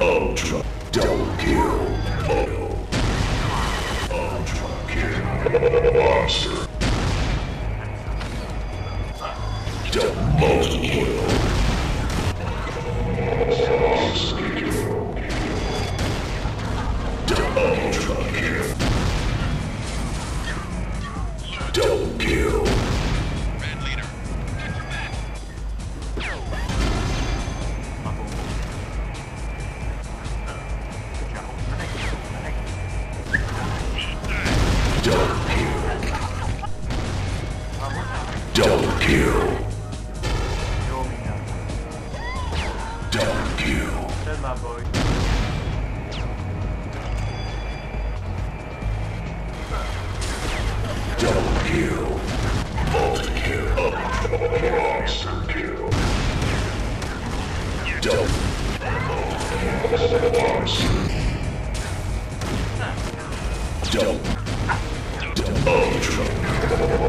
Ultra. Double kill. Ultra kill. Monster. Double kill. Kill. My boy. Double kill. Multi kill. Monster kill. Double. Monster. Double. Double. Ultra.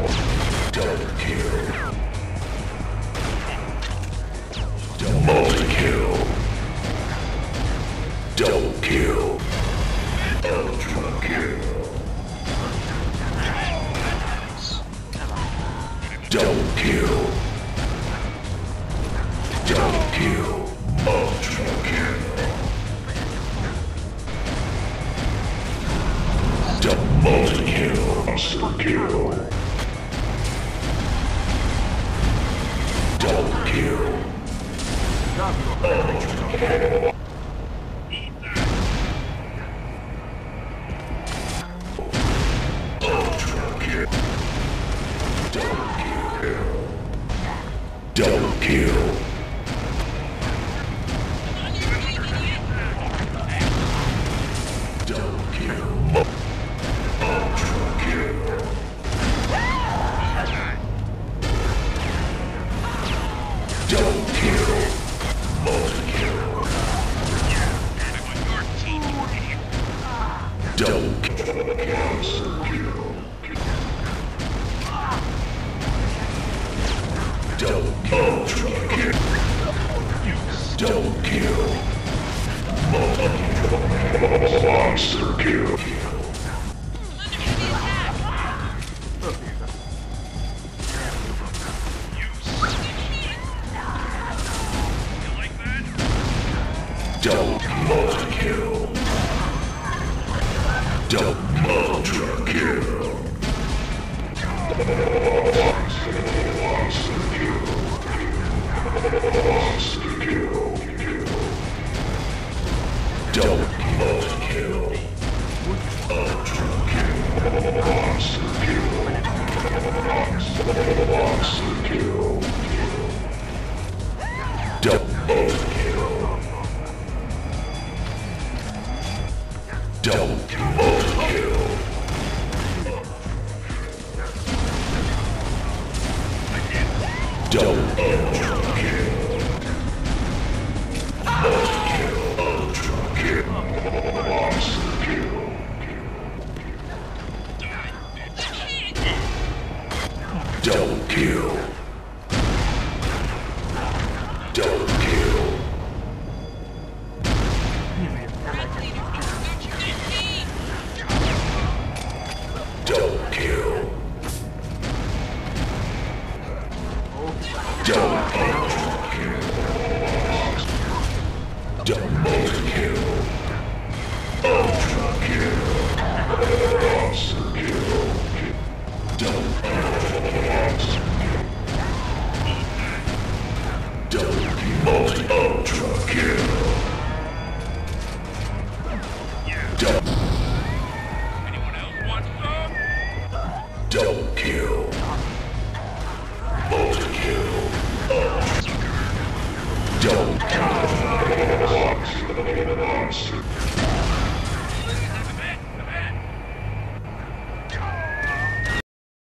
Kill. Ultra kill. Double kill. Double kill. Ultra kill. Double multi kill. Monster kill. Double kill. Ultra kill. Double kill. Double kill. Ultra kill. Double kill. Multi kill. Double kill. Monster kill. Double kill. Ultra kill. Double kill. Monster kill. Double multi kill. Double ultra kill. Monster kill. Monster kill. Double kill. Ultra kill. Monster kill. Monster kill. Double Double kill. Double kill. Double kill. Double kill. Double multi kill. Don't kill. Ultra kill. Monster kill. Double ultra kill. Double Anyone else want some? double kill.